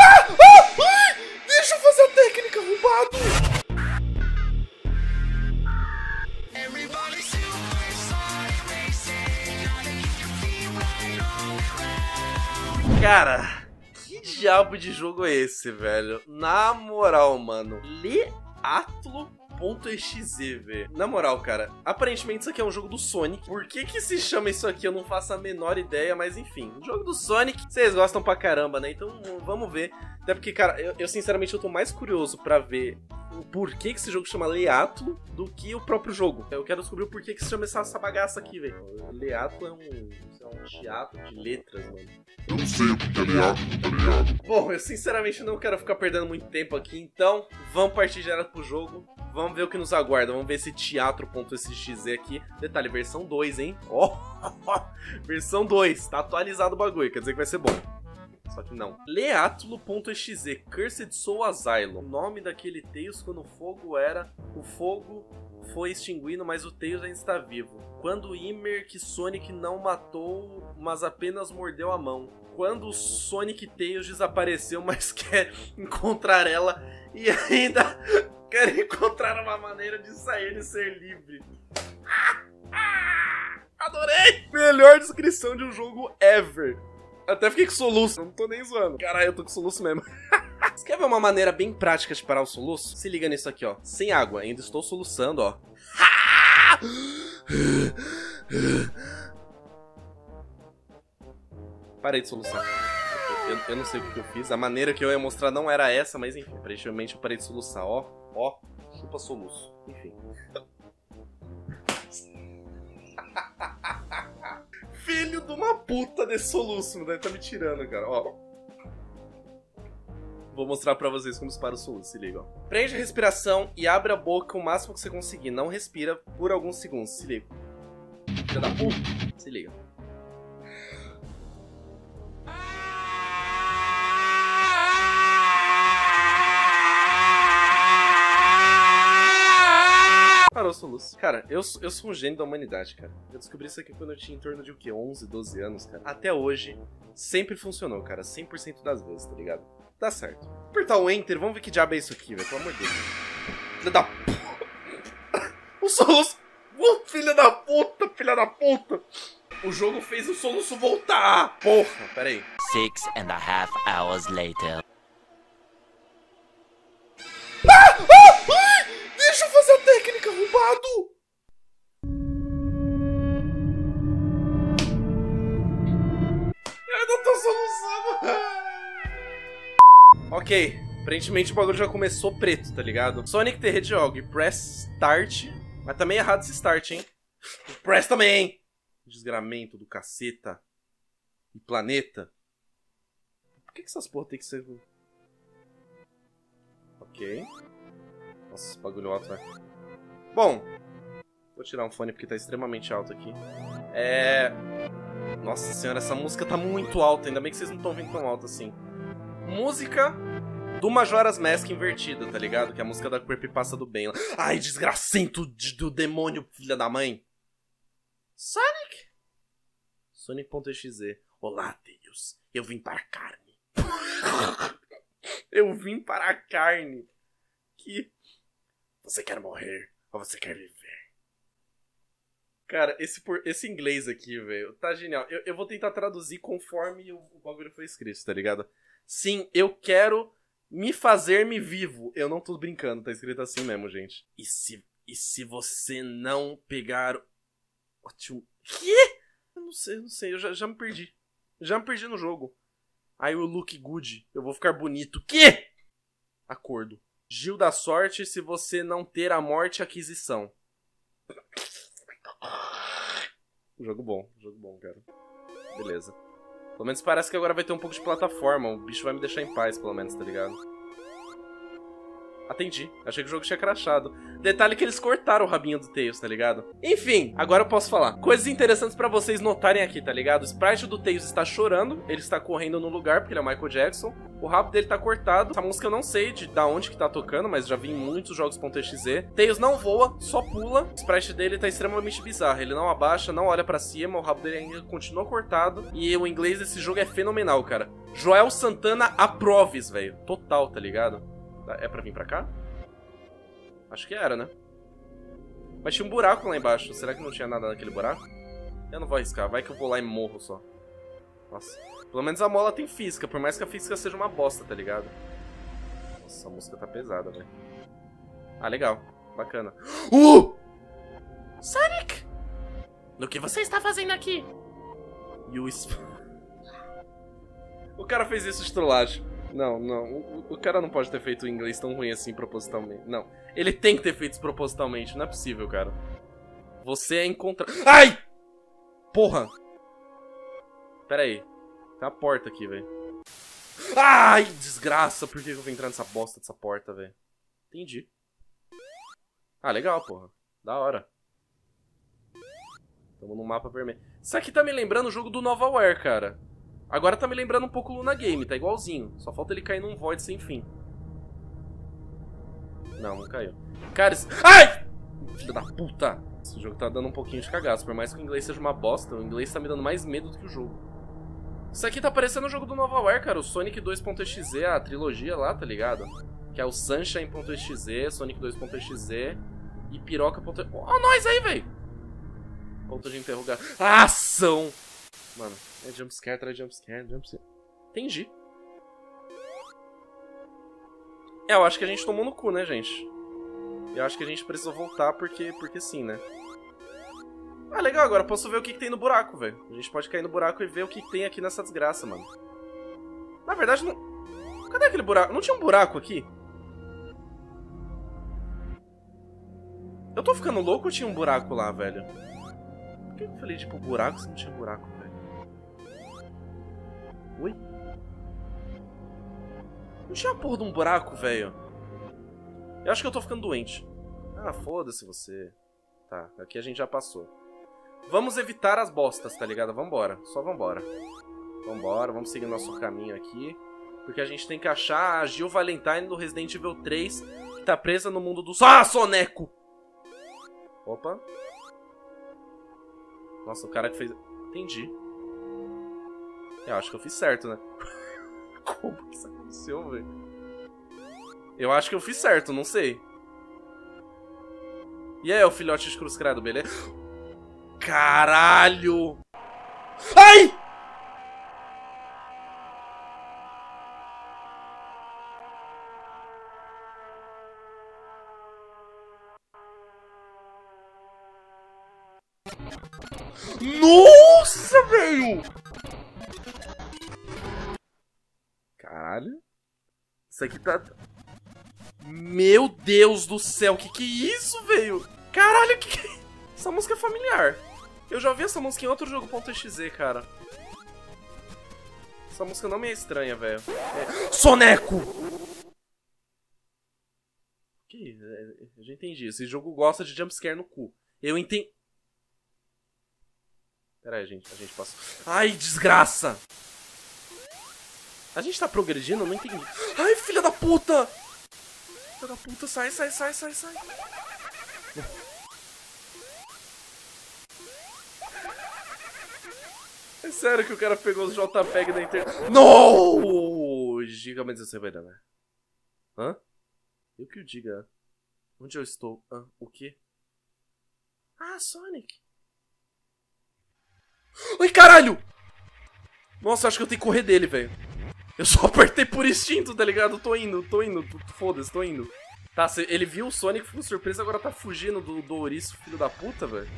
Ah! Ah! Deixa eu fazer a técnica, arrombado! Cara, que diabo de jogo é esse, velho? Na moral, mano. Leatlo.exe, velho. Na moral, cara, aparentemente isso aqui é um jogo do Sonic. Por que que se chama isso aqui? Eu não faço a menor ideia, mas enfim. Um jogo do Sonic, vocês gostam pra caramba, né? Então vamos ver. Até porque, cara, eu, eu sinceramente eu tô mais curioso pra ver o porquê que esse jogo chama Leatlo do que o próprio jogo. Eu quero descobrir o porquê que se chama essa, essa bagaça aqui, velho. Leatlo é um, é um teatro de letras, mano. Eu não sei o que é Leatlo, tá ligado? Bom, eu sinceramente não quero ficar perdendo muito tempo aqui, então vamos partir direto pro jogo. Vamos ver o que nos aguarda. Vamos ver esse teatro.sxe aqui. Detalhe, versão 2, hein? Ó, oh, versão 2. Tá atualizado o bagulho, quer dizer que vai ser bom. Só que não. Leatlo.exe, Cursed Soul Asylum. O nome daquele Tails quando o fogo era. O fogo foi extinguindo, mas o Tails ainda está vivo. Quando Imer que Sonic não matou, mas apenas mordeu a mão. Quando Sonic Tails desapareceu, mas quer encontrar ela e ainda quer encontrar uma maneira de sair e ser livre. Adorei! Melhor descrição de um jogo ever. Até fiquei com soluço. Não tô nem zoando. Caralho, eu tô com soluço mesmo. Você quer ver uma maneira bem prática de parar o soluço? Se liga nisso aqui, ó. Sem água. Ainda estou soluçando, ó. Parei de soluçar. Eu, eu, não sei o que eu fiz. A maneira que eu ia mostrar não era essa, mas enfim. Aparentemente eu parei de soluçar. Ó, ó. Chupa soluço. Enfim. Filho de uma puta desse soluço, deve tá me tirando, cara. Ó. Vou mostrar pra vocês como se para o soluço, se liga, ó. Prende a respiração e abre a boca o máximo que você conseguir. Não respira por alguns segundos, se liga. Filha da puta. Se liga. Cara, eu, eu sou um gênio da humanidade, cara. Eu descobri isso aqui quando eu tinha em torno de o quê? 11, 12 anos, cara. Até hoje, sempre funcionou, cara. 100% das vezes, tá ligado? Tá certo. Apertar o Enter, vamos ver que diabo é isso aqui, velho. Pelo amor de Deus. Filha da. O soluço. Filha da puta, filha da puta. O jogo fez o soluço voltar. Porra, pera aí. Six and a half hours later. Arrombado! Eu ainda tô soluçando. ok, aparentemente o bagulho já começou preto, tá ligado? Sonic the Hedgehog, press start. Mas também é errado esse start, hein? Press também! Desgramento do caceta. E planeta. Por que, que essas porra tem que ser... Ok. Nossa, esse bagulho alto, né? Bom, vou tirar um fone porque tá extremamente alto aqui. É... Nossa senhora, essa música tá muito alta, ainda bem que vocês não estão ouvindo tão alto assim. Música do Majora's Mask invertida, tá ligado? Que é a música da Creepypasta do bem. Ai, desgracento do demônio, filha da mãe. Sonic? Sonic.exe. Olá, Deus. Eu vim para a carne. eu vim para a carne. Que você quer morrer você quer viver? Cara, esse, por, esse inglês aqui, velho, tá genial. Eu, eu vou tentar traduzir conforme o, o bagulho foi escrito, tá ligado? Sim, eu quero me fazer-me vivo. Eu não tô brincando, tá escrito assim mesmo, gente. E se, e se você não pegar. Ótimo. Que? Eu não sei, não sei, eu já, já me perdi. Já me perdi no jogo. I will look good. Eu vou ficar bonito. Que? Acordo. Gil da sorte se você não ter a morte aquisição. Jogo bom, jogo bom, cara. Beleza. Pelo menos parece que agora vai ter um pouco de plataforma. O bicho vai me deixar em paz, pelo menos, tá ligado? Atendi. Achei que o jogo tinha crashado. Detalhe que eles cortaram o rabinho do Tails, tá ligado? Enfim, agora eu posso falar. Coisas interessantes pra vocês notarem aqui, tá ligado? O sprite do Tails está chorando, ele está correndo no lugar, porque ele é o Michael Jackson. O rabo dele tá cortado. Essa música eu não sei de da onde que tá tocando, mas já vi em muitos jogos .exe. Tails não voa, só pula. O sprite dele tá extremamente bizarro. Ele não abaixa, não olha pra cima, o rabo dele ainda continua cortado. E o inglês desse jogo é fenomenal, cara. Joel Santana aproves, velho. Total, tá ligado? É pra vir pra cá? Acho que era, né? Mas tinha um buraco lá embaixo. Será que não tinha nada naquele buraco? Eu não vou arriscar. Vai que eu vou lá e morro só. Nossa. Pelo menos a mola tem física. Por mais que a física seja uma bosta, tá ligado? Nossa, a música tá pesada, velho. Ah, legal. Bacana. Uh! Sonic! No que você está fazendo aqui? E o... O cara fez isso de trollagem. Não, não. O, cara não pode ter feito o inglês tão ruim assim propositalmente. Não. Ele tem que ter feito isso propositalmente. Não é possível, cara. Você é encontrar. Ai! Porra! Pera aí. Tem uma porta aqui, velho. Ai, desgraça! Por que eu vou entrar nessa bosta dessa porta, velho? Entendi. Ah, legal, porra. Da hora. Tamo no mapa vermelho. Isso aqui tá me lembrando o jogo do NovaWare, cara. Agora tá me lembrando um pouco o Luna Game, tá igualzinho. Só falta ele cair num void sem fim. Não, não caiu. Cara, esse... Ai! Filho da puta! Esse jogo tá dando um pouquinho de cagaço. Por mais que o inglês seja uma bosta, o inglês tá me dando mais medo do que o jogo. Isso aqui tá parecendo o jogo do NovaWare, cara. O Sonic 2.exe, a trilogia lá, tá ligado? Que é o Sunshine.exe, Sonic 2.exe e Piroca. Ó, oh, nós aí, velho! Ponto de interrogar. Ação! Mano, é jumpscare atrás jumpscare, jumpscare. Entendi. É, eu acho que a gente tomou no cu, né, gente? Eu acho que a gente precisa voltar porque, porque sim, né? Ah, legal, agora eu posso ver o que, que tem no buraco, velho. A gente pode cair no buraco e ver o que, que tem aqui nessa desgraça, mano. Na verdade, não... Cadê aquele buraco? Não tinha um buraco aqui? Eu tô ficando louco ou tinha um buraco lá, velho? Por que eu falei, tipo, buraco se não tinha buraco? Oi? Não tinha a porra de um buraco, velho. Eu acho que eu tô ficando doente. Ah, foda-se você. Tá, aqui a gente já passou. Vamos evitar as bostas, tá ligado? Vambora, só vambora. Vambora, vamos seguir nosso caminho aqui. Porque a gente tem que achar a Jill Valentine do Resident Evil 3, que tá presa no mundo do... Ah, soneco! Opa. Nossa, o cara que fez... Entendi. Eu acho que eu fiz certo, né? Como que isso aconteceu, velho? Eu acho que eu fiz certo, não sei. E aí, o filhote de cruz credo, beleza? Caralho! Ai! Nossa, velho! Caralho. Isso aqui tá... Meu Deus do céu, que que é isso, velho? Caralho, que que... É essa música é familiar. Eu já ouvi essa música em outro jogo .exe, cara. Essa música não me é estranha, velho. É... Soneco! Que? É, eu já entendi. Esse jogo gosta de jumpscare no cu. Eu entendi... Pera aí, gente. A gente passou... Ai, desgraça! A gente tá progredindo? Não entendi. Ai, filha da puta! Filha da puta, sai, sai, sai, sai, sai. É sério que o cara pegou os JPEG da internet. Não! Diga, mas você vai dar, né? Hã? Eu que o diga. Onde eu estou? Hã? O quê? Ah, Sonic. Ai, caralho! Nossa, acho que eu tenho que correr dele, velho. Eu só apertei por instinto, tá ligado? Tô indo, tô indo, foda-se, tô indo. Tá, ele viu o Sonic, ficou surpreso, agora tá fugindo do, do ouriço, filho da puta, velho.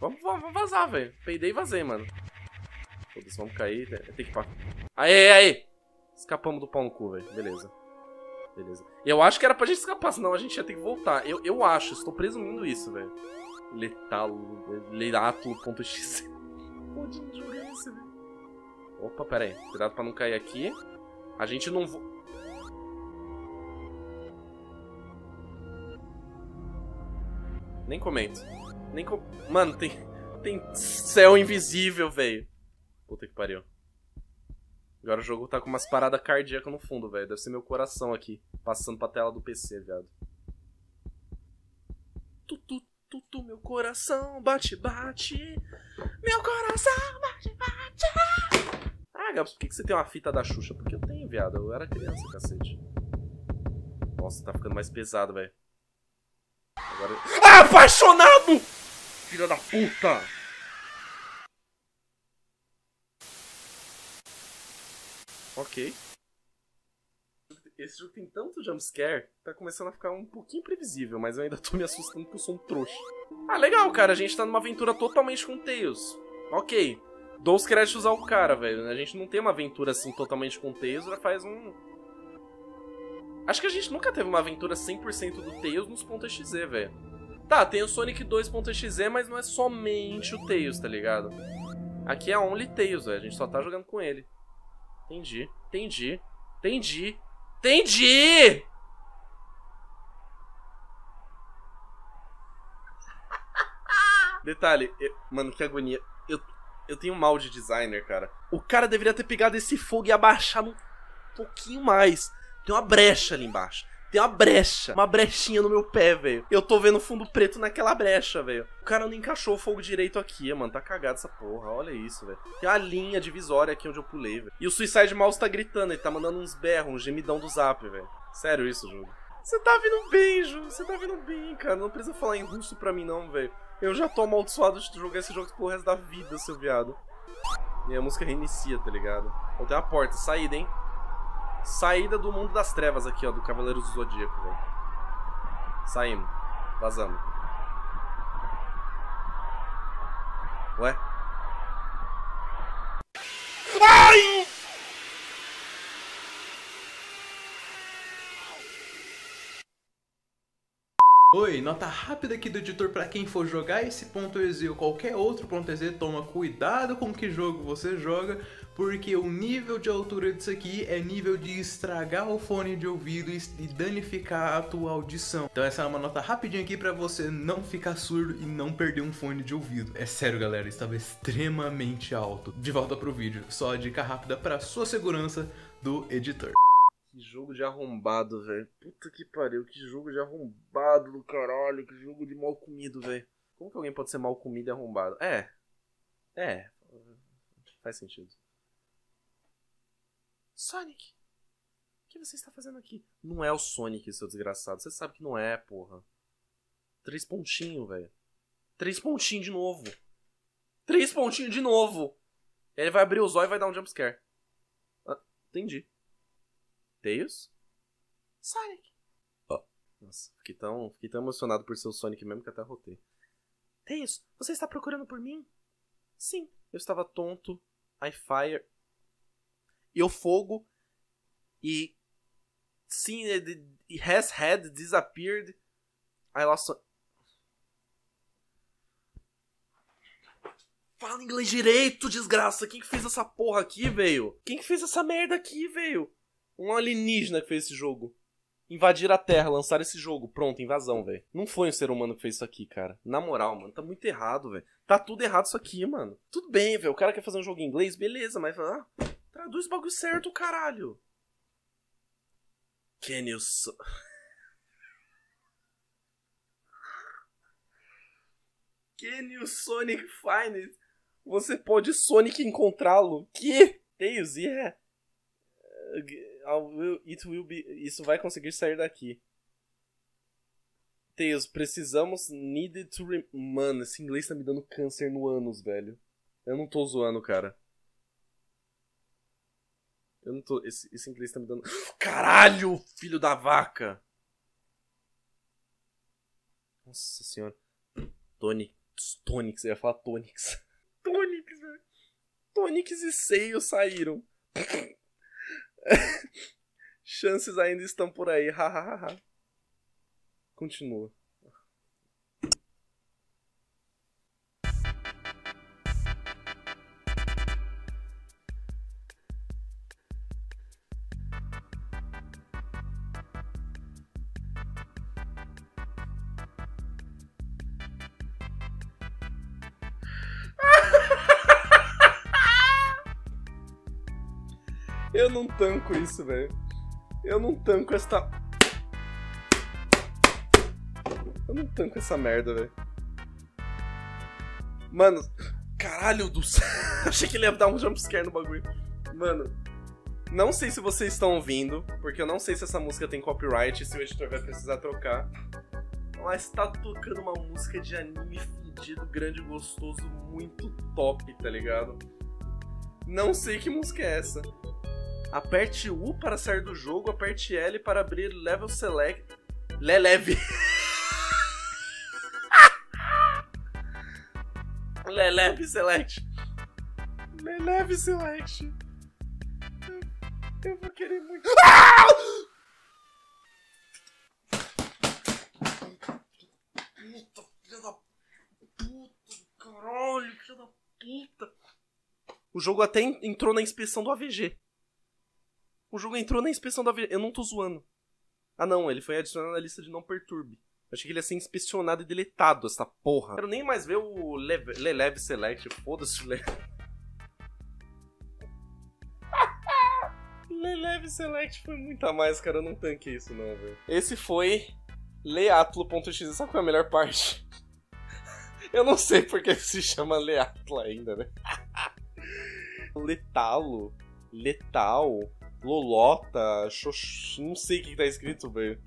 Vamos, vamos vazar, velho. Peidei e vazei, mano. Foda-se, vamos cair. Né? Tem que pá. Aê, aê! Escapamos do pau no cu, velho. Beleza. Beleza. Eu acho que era pra gente escapar, senão a gente ia ter que voltar. Eu, eu acho, estou presumindo isso, velho. Letalo. Lerátulo.x. Onde jogar isso, velho? Opa, pera aí. Cuidado pra não cair aqui. A gente não... Vo... Nem comento. Nem com... Mano, tem... Tem céu invisível, velho. Puta que pariu. Agora o jogo tá com umas paradas cardíacas no fundo, velho. Deve ser meu coração aqui, passando pra tela do PC, viado. Tutu, tutu, tu, meu coração bate, bate. Meu coração bate, bate. Ah, Gabs, por que, que você tem uma fita da Xuxa? Porque eu tenho, viado. Eu era criança, cacete. Nossa, tá ficando mais pesado, velho. Agora... Ah, apaixonado! Filha da puta! Ok. Esse jogo tem tanto jumpscare que tá começando a ficar um pouquinho previsível, mas eu ainda tô me assustando porque eu sou um trouxa. Ah, legal, cara. A gente tá numa aventura totalmente com Tails. Ok. Dou os créditos ao cara, velho. A gente não tem uma aventura assim totalmente com Tails, já faz um. Acho que a gente nunca teve uma aventura 100% do Tails nos .exe, velho. Tá, tem o Sonic 2.exe, mas não é somente o Tails, tá ligado? Aqui é only Tails, velho. A gente só tá jogando com ele. Entendi, entendi, entendi, entendi! Detalhe, eu- mano, que agonia. Eu, tenho mal de designer, cara. O cara deveria ter pegado esse fogo e abaixado um pouquinho mais. Tem uma brecha ali embaixo. Tem uma brecha. Uma brechinha no meu pé, velho. Eu tô vendo fundo preto naquela brecha, velho. O cara não encaixou o fogo direito aqui, mano. Tá cagado essa porra. Olha isso, velho. Tem uma linha divisória aqui onde eu pulei, velho. E o Suicide Mouse tá gritando. Ele tá mandando uns berros, um gemidão do zap, velho. Sério isso, jogo. Você tá vindo bem, Ju. Você tá vindo bem, cara. Não precisa falar em russo pra mim, não, velho. Eu já tô amaldiçoado de jogar esse jogo pro resto da vida, seu viado. E a música reinicia, tá ligado? Ó, tem uma porta. Saída, hein? Saída do mundo das trevas aqui, ó, do Cavaleiro do Zodíaco, velho. Saímos. Vazamos. Ué? Ai! Oi, nota rápida aqui do editor para quem for jogar esse ponto .exe ou qualquer outro ponto .exe, toma cuidado com que jogo você joga, porque o nível de altura disso aqui é nível de estragar o fone de ouvido e danificar a tua audição. Então essa é uma nota rapidinha aqui para você não ficar surdo e não perder um fone de ouvido. É sério, galera, estava extremamente alto. De volta pro vídeo, só a dica rápida para sua segurança do editor. Que jogo de arrombado, velho. Puta que pariu, que jogo de arrombado do caralho, que jogo de mal comido, velho. Como que alguém pode ser mal comido e arrombado? É. É. Faz sentido. Sonic! O que você está fazendo aqui? Não é o Sonic, seu desgraçado. Você sabe que não é, porra. Três pontinhos, velho. Três pontinhos de novo. Três pontinhos de novo. Ele vai abrir os olhos e vai dar um jumpscare. Ah, entendi. Tails? Sonic. Ó. Nossa, fiquei tão, fiquei tão emocionado por ser o Sonic mesmo que até rotei. Tails, você está procurando por mim? Sim, eu estava tonto. I fire. Eu fogo. E. Sim, it, it has had disappeared. I lost. Fala inglês direito, desgraça. Quem que fez essa porra aqui, velho? Quem que fez essa merda aqui, velho? Um alienígena que fez esse jogo. Invadir a Terra, lançar esse jogo. Pronto, invasão, velho. Não foi um ser humano que fez isso aqui, cara. Na moral, mano, tá muito errado, velho. Tá tudo errado isso aqui, mano. Tudo bem, velho. O cara quer fazer um jogo em inglês, beleza, mas ah, traduz o bagulho certo, caralho. Can you so... Can you Sonic find it? Você pode Sonic encontrá-lo. Que? Tails, yeah. I will- it will be. Isso vai conseguir sair daqui. Tails, precisamos. Needed to. Re... Mano, esse inglês tá me dando câncer no ânus, velho. Eu não tô zoando, cara. Eu não tô. Esse, esse inglês tá me dando. Caralho, filho da vaca! Nossa senhora. Tonics. Tonics, eu ia falar Tonics. Tonics, velho. Tonics e Seios saíram. Chances ainda estão por aí, hahaha. Continua. Eu não tanco isso, velho. Eu não tanco esta. Eu não tanco essa merda, velho. Mano, caralho do céu. Achei que ele ia dar um jumpscare no bagulho. Mano, não sei se vocês estão ouvindo, porque eu não sei se essa música tem copyright, se o editor vai precisar trocar. Mas tá tocando uma música de anime fedido, grande, gostoso, muito top, tá ligado? Não sei que música é essa. Aperte U para sair do jogo, aperte L para abrir Level Select. Leleve. Leleve Select. Leleve Select. Eu vou querer muito. Puta, filha da puta, caralho, filha da puta. O jogo até en- entrou na inspeção do AVG. O jogo entrou na inspeção AVG. Eu não tô zoando. Ah não, ele foi adicionado na lista de não perturbe. Achei que ele ia ser inspecionado e deletado, essa porra. Quero nem mais ver o Leve, Leleve Select. Foda-se o Le... Leleve Select foi muito a mais, cara. Eu não tanquei isso não, velho. Esse foi Leatlo.x. Sabe qual é a melhor parte? Eu não sei porque se chama Leatlo ainda, né? Letalo, Letal, Lolota, Xox... Não sei o que, que tá escrito, velho.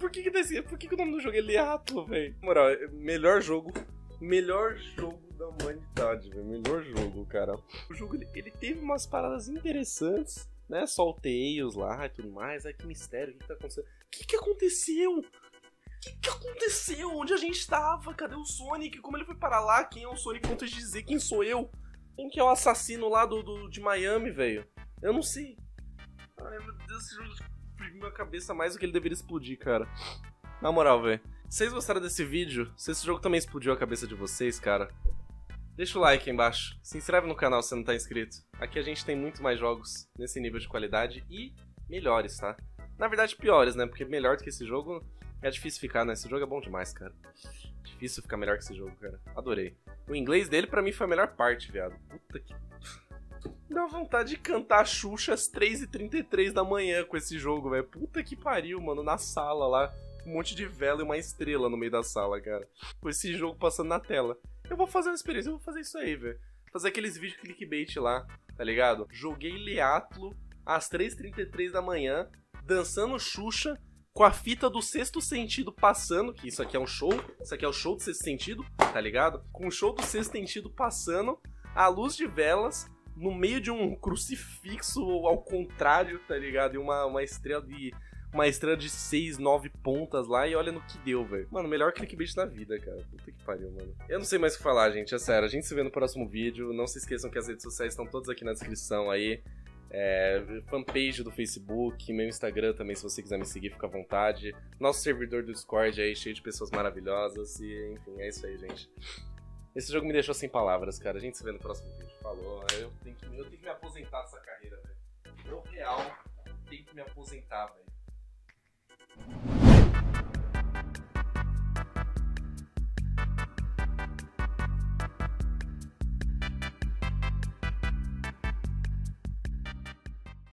Por que que tá escrito? Por que, que o nome do jogo é Leatlo, velho? Na moral, é melhor jogo. Melhor jogo da humanidade, velho. Melhor jogo, cara. O jogo, ele, ele teve umas paradas interessantes, né? Solteios lá e tudo mais. Ai, que mistério, o que, que tá acontecendo? O que, que aconteceu? O que, que aconteceu? Onde a gente tava? Cadê o Sonic? Como ele foi para lá? Quem é o Sonic? De dizer quem sou eu? Quem que é o assassino lá do, do de Miami, velho? Eu não sei. Ai, meu Deus, esse jogo explodiu a cabeça mais do que ele deveria explodir, cara. Na moral, velho. Vocês gostaram desse vídeo? Se esse jogo também explodiu a cabeça de vocês, cara, deixa o like aí embaixo. Se inscreve no canal se não tá inscrito. Aqui a gente tem muito mais jogos nesse nível de qualidade e melhores, tá? Na verdade, piores, né? Porque melhor do que esse jogo é difícil ficar, né? Esse jogo é bom demais, cara. Difícil ficar melhor que esse jogo, cara. Adorei. O inglês dele, pra mim, foi a melhor parte, viado. Puta que. Dá vontade de cantar Xuxa às 3h33 da manhã com esse jogo, velho. Puta que pariu, mano. Na sala lá. Um monte de vela e uma estrela no meio da sala, cara. Com esse jogo passando na tela. Eu vou fazer uma experiência, eu vou fazer isso aí, velho. Fazer aqueles vídeos clickbait lá, tá ligado? Joguei Leatlo às 3h33 da manhã, dançando Xuxa, com a fita do sexto sentido passando, que isso aqui é um show, isso aqui é o show do sexto sentido, tá ligado? Com o show do sexto sentido passando, à luz de velas, no meio de um crucifixo ao contrário, tá ligado? E uma, uma estrela de. Uma estrela de 6, 9 pontas lá e olha no que deu, velho. Mano, melhor clickbait da vida, cara. Puta que pariu, mano. Eu não sei mais o que falar, gente. É sério. A gente se vê no próximo vídeo. Não se esqueçam que as redes sociais estão todas aqui na descrição aí. É, fanpage do Facebook, meu Instagram também, se você quiser me seguir, fica à vontade. Nosso servidor do Discord aí, cheio de pessoas maravilhosas. E, enfim, é isso aí, gente. Esse jogo me deixou sem palavras, cara. A gente se vê no próximo vídeo. Falou. Eu tenho que, eu tenho que me aposentar dessa carreira, velho. Eu, real, tenho que me aposentar, velho.